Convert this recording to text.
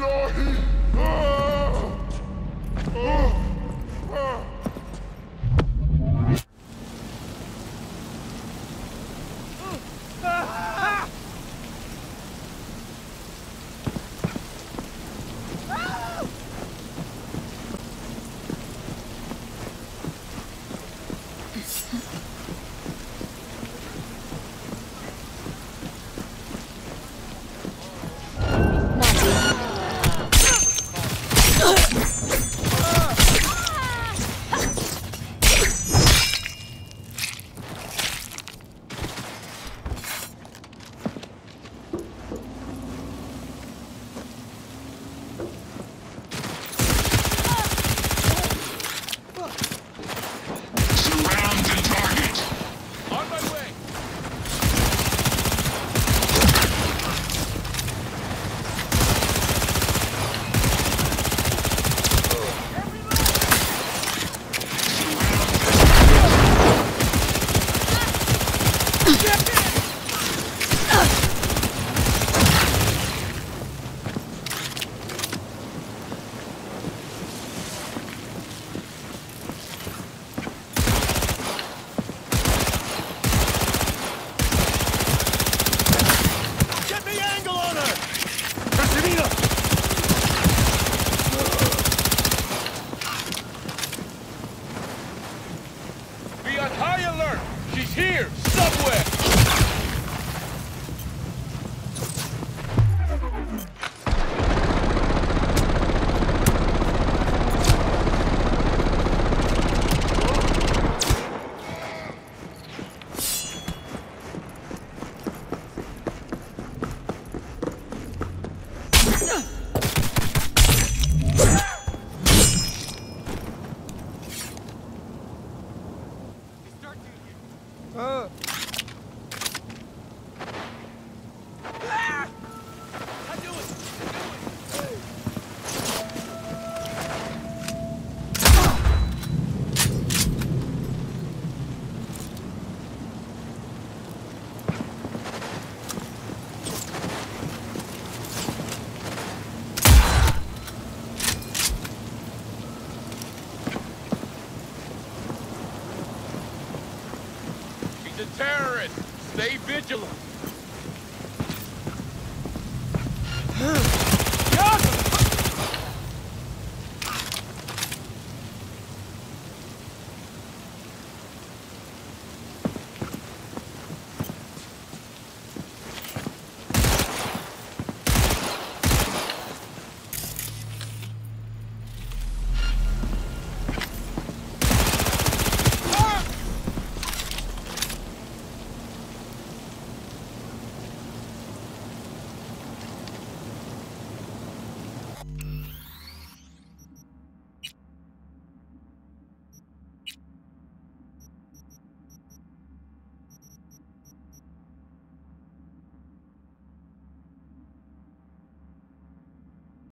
Elohim! Ah. She's a terrorist! Stay vigilant!